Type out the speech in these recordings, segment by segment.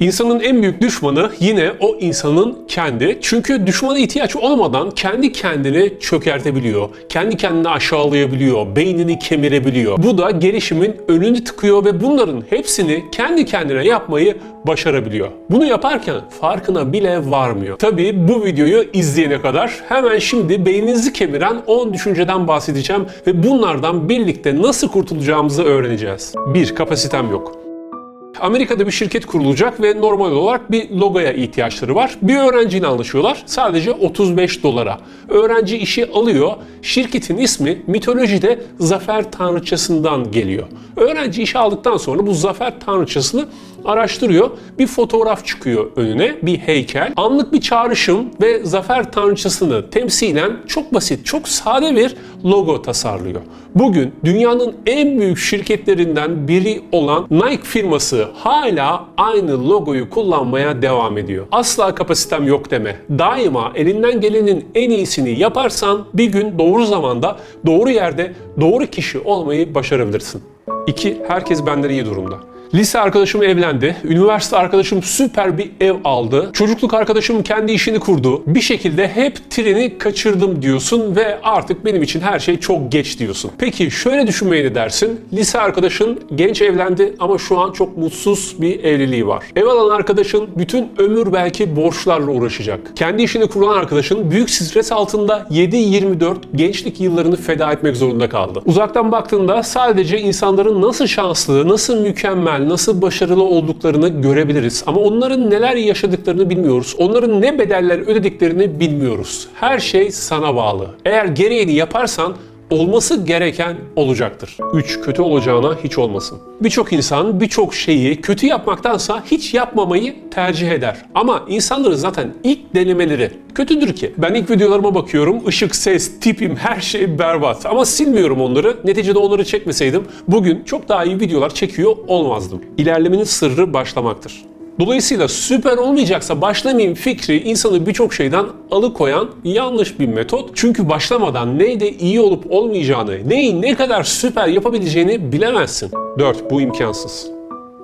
İnsanın en büyük düşmanı yine o insanın kendi. Çünkü düşmana ihtiyaç olmadan kendi kendini çökertebiliyor. Kendi kendini aşağılayabiliyor. Beynini kemirebiliyor. Bu da gelişimin önünü tıkıyor ve bunların hepsini kendi kendine yapmayı başarabiliyor. Bunu yaparken farkına bile varmıyor. Tabii bu videoyu izleyene kadar hemen şimdi beyninizi kemiren 10 düşünceden bahsedeceğim ve bunlardan birlikte nasıl kurtulacağımızı öğreneceğiz. 1. Kapasitem yok. Amerika'da bir şirket kurulacak ve normal olarak bir logoya ihtiyaçları var. Bir öğrenciyle anlaşıyorlar. Sadece 35 dolara. Öğrenci işi alıyor. Şirketin ismi mitolojide zafer tanrıçasından geliyor. Öğrenci işi aldıktan sonra bu zafer tanrıçasını araştırıyor. Bir fotoğraf çıkıyor önüne, bir heykel. Anlık bir çağrışım ve zafer tanrıçasını temsilen çok basit, çok sade bir logo tasarlıyor. Bugün dünyanın en büyük şirketlerinden biri olan Nike firması hala aynı logoyu kullanmaya devam ediyor. Asla kapasitem yok deme. Daima elinden gelenin en iyisini yaparsan bir gün doğru zamanda, doğru yerde, doğru kişi olmayı başarabilirsin. 2. Herkes benden iyi durumda. Lise arkadaşım evlendi. Üniversite arkadaşım süper bir ev aldı. Çocukluk arkadaşım kendi işini kurdu. Bir şekilde hep treni kaçırdım diyorsun ve artık benim için her şey çok geç diyorsun. Peki şöyle düşünmeyi ne dersin? Lise arkadaşın genç evlendi ama şu an çok mutsuz bir evliliği var. Ev alan arkadaşın bütün ömür belki borçlarla uğraşacak. Kendi işini kuran arkadaşın büyük stres altında 7-24 gençlik yıllarını feda etmek zorunda kaldı. Uzaktan baktığında sadece insanların nasıl şanslı, nasıl mükemmel, nasıl başarılı olduklarını görebiliriz. Ama onların neler yaşadıklarını bilmiyoruz. Onların ne bedeller ödediklerini bilmiyoruz. Her şey sana bağlı. Eğer gereğini yaparsan olması gereken olacaktır. 3. Kötü olacağına hiç olmasın. Birçok insan birçok şeyi kötü yapmaktansa hiç yapmamayı tercih eder. Ama insanların zaten ilk denemeleri kötüdür ki. Ben ilk videolarıma bakıyorum. ışık, ses, tipim her şey berbat. Ama silmiyorum onları. Neticede onları çekmeseydim bugün çok daha iyi videolar çekiyor olmazdım. İlerlemenin sırrı başlamaktır. Dolayısıyla süper olmayacaksa başlamayayım fikri insanı birçok şeyden alıkoyan yanlış bir metot. Çünkü başlamadan neyde iyi olup olmayacağını, neyi ne kadar süper yapabileceğini bilemezsin. 4. Bu imkansız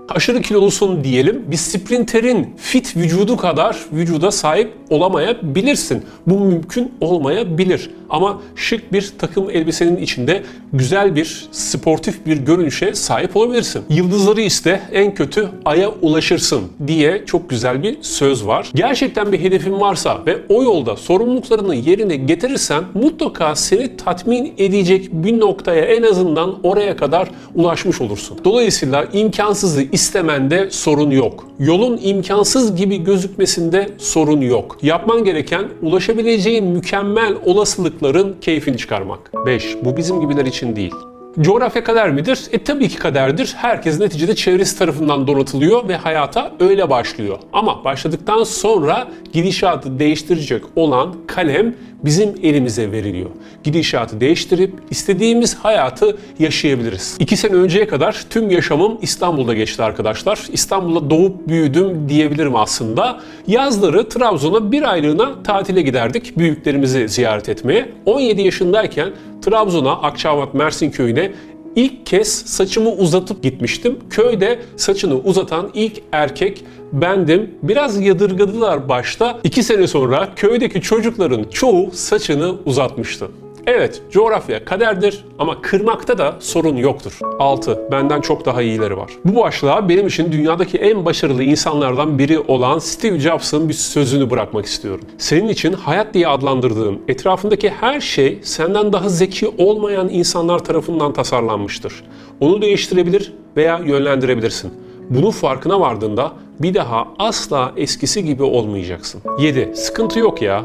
aşırı kilolusun diyelim bir sprinterin fit vücudu kadar vücuda sahip olamayabilirsin. Bu mümkün olmayabilir. Ama şık bir takım elbisenin içinde güzel bir sportif bir görünüşe sahip olabilirsin. Yıldızları iste en kötü aya ulaşırsın diye çok güzel bir söz var. Gerçekten bir hedefin varsa ve o yolda sorumluluklarını yerine getirirsen mutlaka seni tatmin edecek bir noktaya en azından oraya kadar ulaşmış olursun. Dolayısıyla imkansızı istemende sorun yok. Yolun imkansız gibi gözükmesinde sorun yok. Yapman gereken ulaşabileceğin mükemmel olasılıkların keyfini çıkarmak. 5. Bu bizim gibiler için değil. Coğrafya kader midir? E tabii ki kaderdir. Herkes neticede çevresi tarafından donatılıyor ve hayata öyle başlıyor. Ama başladıktan sonra gidişatı değiştirecek olan kalem bizim elimize veriliyor. Gidişatı değiştirip istediğimiz hayatı yaşayabiliriz. İki sene önceye kadar tüm yaşamım İstanbul'da geçti arkadaşlar. İstanbul'da doğup büyüdüm diyebilirim aslında. Yazları Trabzon'a bir aylığına tatile giderdik büyüklerimizi ziyaret etmeye. 17 yaşındayken Trabzon'a Akçabat Mersin köyüne ilk kez saçımı uzatıp gitmiştim. Köyde saçını uzatan ilk erkek bendim. Biraz yadırgadılar başta. İki sene sonra köydeki çocukların çoğu saçını uzatmıştı. Evet, coğrafya kaderdir ama kırmakta da sorun yoktur. 6. Benden çok daha iyileri var. Bu başlığa benim için dünyadaki en başarılı insanlardan biri olan Steve Jobs'ın bir sözünü bırakmak istiyorum. Senin için hayat diye adlandırdığın etrafındaki her şey senden daha zeki olmayan insanlar tarafından tasarlanmıştır. Onu değiştirebilir veya yönlendirebilirsin. Bunun farkına vardığında bir daha asla eskisi gibi olmayacaksın. 7. Sıkıntı yok ya.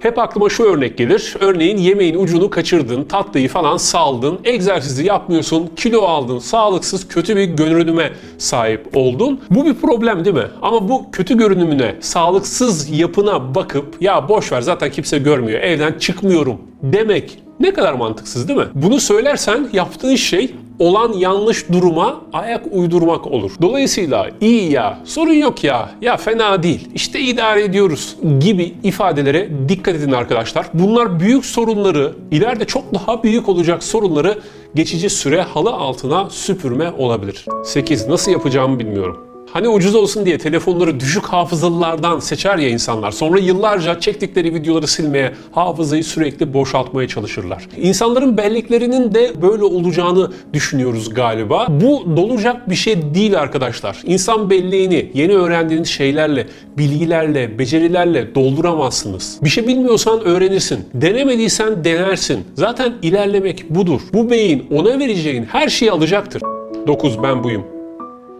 Hep aklıma şu örnek gelir. Örneğin yemeğin ucunu kaçırdın, tatlıyı falan saldın, egzersizi yapmıyorsun, kilo aldın, sağlıksız kötü bir görünüme sahip oldun. Bu bir problem değil mi? Ama bu kötü görünümüne, sağlıksız yapına bakıp ya boş ver zaten kimse görmüyor, evden çıkmıyorum demek ne kadar mantıksız değil mi? Bunu söylersen yaptığın şey olan yanlış duruma ayak uydurmak olur. Dolayısıyla iyi ya, sorun yok ya, ya fena değil, işte idare ediyoruz gibi ifadelere dikkat edin arkadaşlar. Bunlar büyük sorunları, ileride çok daha büyük olacak sorunları geçici süre halı altına süpürme olabilir. 8. Nasıl yapacağımı bilmiyorum. Hani ucuz olsun diye telefonları düşük hafızalılardan seçer ya insanlar. Sonra yıllarca çektikleri videoları silmeye, hafızayı sürekli boşaltmaya çalışırlar. İnsanların belleklerinin de böyle olacağını düşünüyoruz galiba. Bu dolacak bir şey değil arkadaşlar. İnsan belleğini yeni öğrendiğiniz şeylerle, bilgilerle, becerilerle dolduramazsınız. Bir şey bilmiyorsan öğrenirsin. Denemediysen denersin. Zaten ilerlemek budur. Bu beyin ona vereceğin her şeyi alacaktır. 9 ben buyum.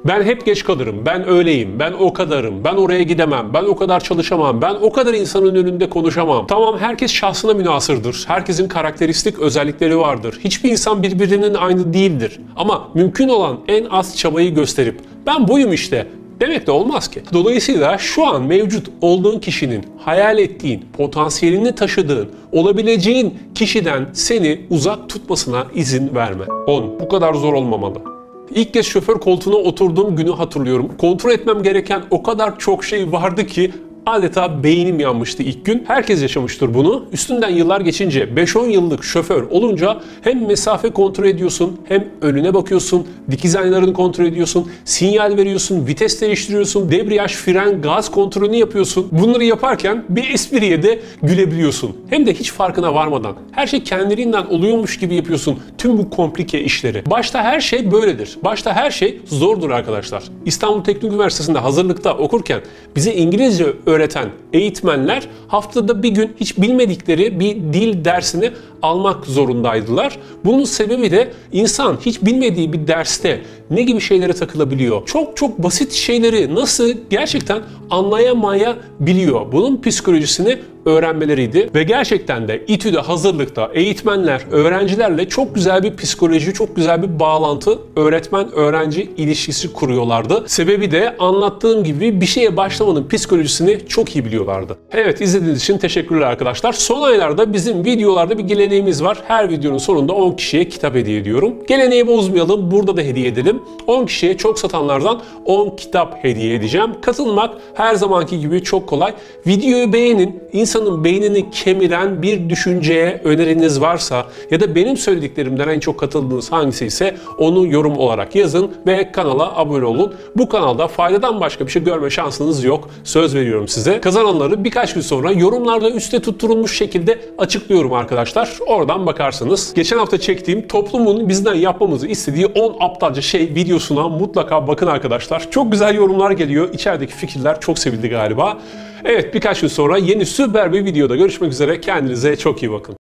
Ben hep geç kalırım, ben öyleyim, ben o kadarım, ben oraya gidemem, ben o kadar çalışamam, ben o kadar insanın önünde konuşamam. Tamam herkes şahsına münasırdır, herkesin karakteristik özellikleri vardır. Hiçbir insan birbirinin aynı değildir. Ama mümkün olan en az çabayı gösterip ben buyum işte demek de olmaz ki. Dolayısıyla şu an mevcut olduğun kişinin hayal ettiğin, potansiyelini taşıdığın, olabileceğin kişiden seni uzak tutmasına izin verme. 10. Bu kadar zor olmamalı. İlk kez şoför koltuğuna oturduğum günü hatırlıyorum. Kontrol etmem gereken o kadar çok şey vardı ki adeta beynim yanmıştı ilk gün. Herkes yaşamıştır bunu. Üstünden yıllar geçince 5-10 yıllık şoför olunca hem mesafe kontrol ediyorsun hem önüne bakıyorsun, dikiz aynalarını kontrol ediyorsun, sinyal veriyorsun, vites değiştiriyorsun, debriyaj, fren, gaz kontrolünü yapıyorsun. Bunları yaparken bir espriye de gülebiliyorsun. Hem de hiç farkına varmadan. Her şey kendiliğinden oluyormuş gibi yapıyorsun tüm bu komplike işleri. Başta her şey böyledir. Başta her şey zordur arkadaşlar. İstanbul Teknik Üniversitesi'nde hazırlıkta okurken bize İngilizce öğreten eğitmenler haftada bir gün hiç bilmedikleri bir dil dersini almak zorundaydılar. Bunun sebebi de insan hiç bilmediği bir derste ne gibi şeylere takılabiliyor? Çok çok basit şeyleri nasıl gerçekten anlayamayabiliyor? Bunun psikolojisini öğrenmeleriydi ve gerçekten de İTÜ'de hazırlıkta eğitmenler öğrencilerle çok güzel bir psikoloji, çok güzel bir bağlantı öğretmen-öğrenci ilişkisi kuruyorlardı. Sebebi de anlattığım gibi bir şeye başlamanın psikolojisini çok iyi biliyorlardı. Evet izlediğiniz için teşekkürler arkadaşlar. Son aylarda bizim videolarda bir geleneğimiz var. Her videonun sonunda 10 kişiye kitap hediye ediyorum. Geleneği bozmayalım. Burada da hediye edelim. 10 kişiye çok satanlardan 10 kitap hediye edeceğim. Katılmak her zamanki gibi çok kolay. Videoyu beğenin. İnsanın beynini kemiren bir düşünceye öneriniz varsa ya da benim söylediklerimden en çok katıldığınız hangisi ise onu yorum olarak yazın ve kanala abone olun. Bu kanalda faydadan başka bir şey görme şansınız yok. Söz veriyorum size. Kazananları birkaç gün sonra yorumlarda üstte tutturulmuş şekilde açıklıyorum arkadaşlar. Oradan bakarsınız. Geçen hafta çektiğim toplumun bizden yapmamızı istediği 10 aptalca şey videosuna mutlaka bakın arkadaşlar. Çok güzel yorumlar geliyor. İçerideki fikirler çok sevildi galiba. Evet birkaç gün sonra yeni süper bir videoda görüşmek üzere. Kendinize çok iyi bakın.